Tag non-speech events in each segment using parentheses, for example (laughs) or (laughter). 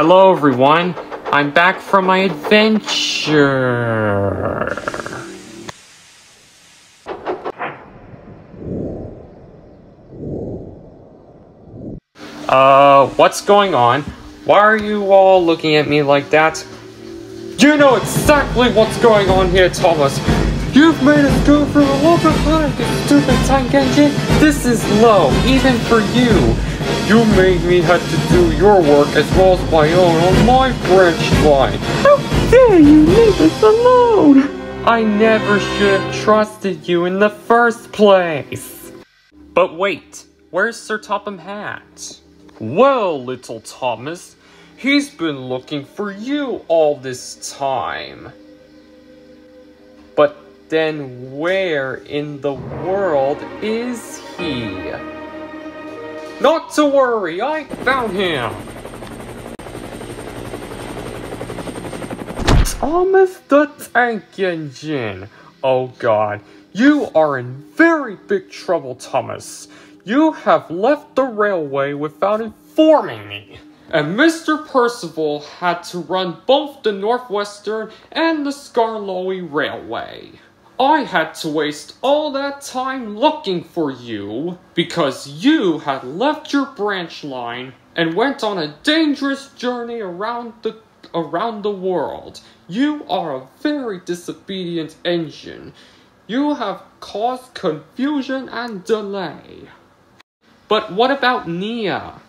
Hello, everyone. I'm back from my adventure. Uh, what's going on? Why are you all looking at me like that? You know exactly what's going on here, Thomas. You've made us go through a of time, you stupid tank engine. This is low, even for you. You made me have to do your work as well as my own on my branch line. How dare you leave us alone? I never should have trusted you in the first place. But wait, where's Sir Topham Hatt? Well, little Thomas, he's been looking for you all this time. But then where in the world is he? Not to worry, I found him! Thomas the Tank Engine! Oh god, you are in very big trouble, Thomas. You have left the railway without informing me. And Mr. Percival had to run both the Northwestern and the Skarloey Railway. I had to waste all that time looking for you because you had left your branch line and went on a dangerous journey around the around the world. You are a very disobedient engine. You have caused confusion and delay. But what about Nia?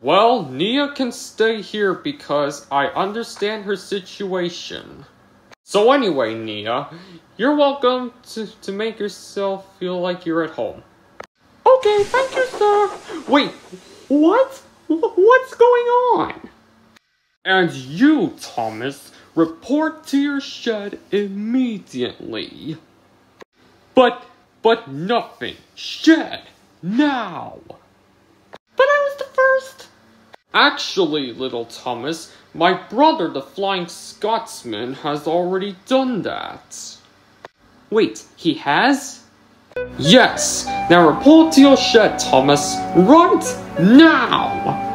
Well, Nia can stay here because I understand her situation. So anyway, Nia, you're welcome to, to make yourself feel like you're at home. Okay, thank you, sir. Wait, what? What's going on? And you, Thomas, report to your shed immediately. But, but nothing. Shed, now. But I was the first. Actually, little Thomas, my brother, the Flying Scotsman, has already done that. Wait, he has? Yes! Now report to your shed, Thomas, right now!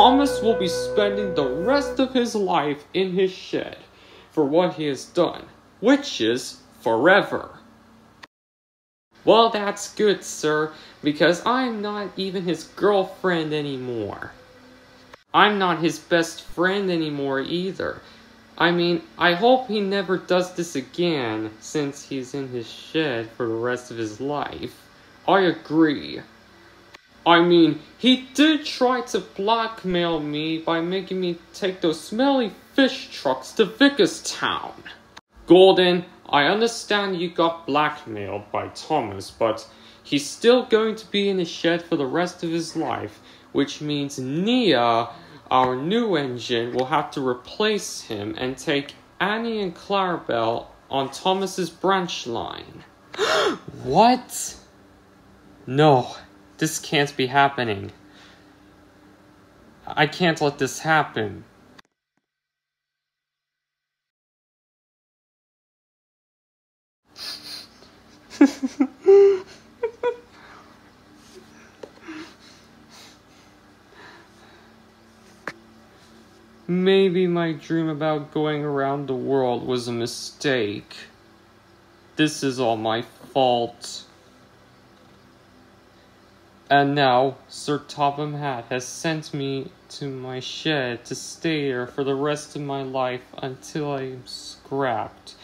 Thomas will be spending the rest of his life in his shed for what he has done, which is forever. Well, that's good, sir, because I'm not even his girlfriend anymore. I'm not his best friend anymore either. I mean, I hope he never does this again, since he's in his shed for the rest of his life. I agree. I mean, he did try to blackmail me by making me take those smelly fish trucks to Vicarstown. Gordon, I understand you got blackmailed by Thomas, but he's still going to be in the shed for the rest of his life, which means Nia, our new engine, will have to replace him and take Annie and Clarabelle on Thomas's branch line. (gasps) what? No. This can't be happening. I can't let this happen. (laughs) Maybe my dream about going around the world was a mistake. This is all my fault. And now Sir Topham Hatt has sent me to my shed to stay there for the rest of my life until I am scrapped.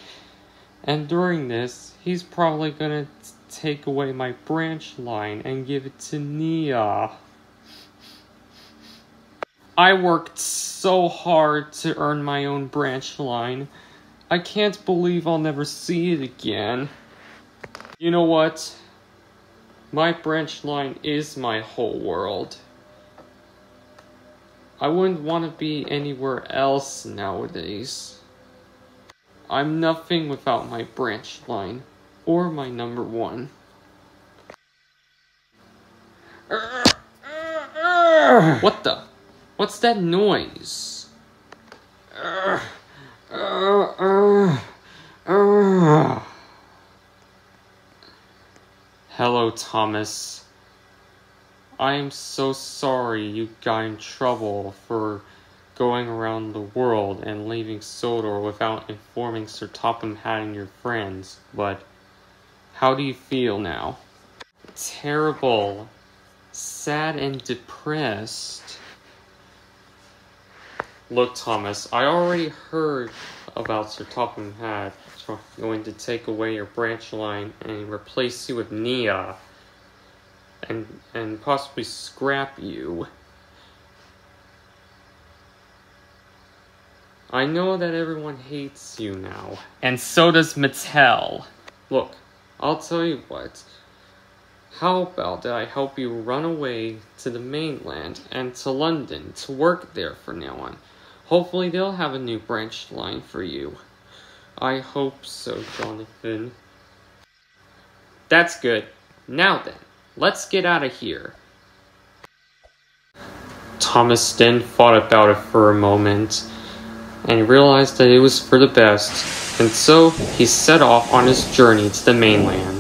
And during this, he's probably gonna take away my branch line and give it to Nia. I worked so hard to earn my own branch line. I can't believe I'll never see it again. You know what? My branch line is my whole world. I wouldn't want to be anywhere else nowadays. I'm nothing without my branch line, or my number one. What the? What's that noise? Hello, Thomas. I am so sorry you got in trouble for going around the world and leaving Sodor without informing Sir Topham Hatt and your friends, but how do you feel now? Terrible. Sad and depressed. Look, Thomas, I already heard about Sir Topham Hatt going to take away your branch line and replace you with Nia and and possibly scrap you. I know that everyone hates you now, and so does Mattel. Look, I'll tell you what. How about that I help you run away to the mainland and to London to work there from now on? Hopefully they'll have a new branch line for you. I hope so, Jonathan. That's good. Now then, let's get out of here. Thomas then thought about it for a moment and realized that it was for the best, and so he set off on his journey to the mainland.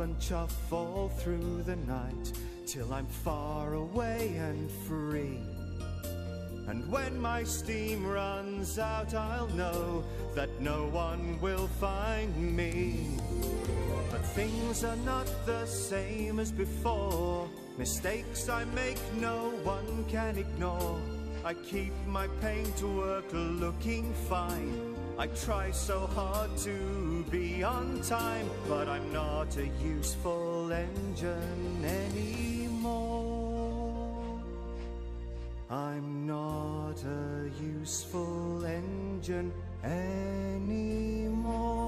And chuff all through the night till I'm far away and free. And when my steam runs out, I'll know that no one will find me. But things are not the same as before. Mistakes I make, no one can ignore. I keep my paint work looking fine. I try so hard to be on time, but I'm not a useful engine anymore. I'm not a useful engine anymore.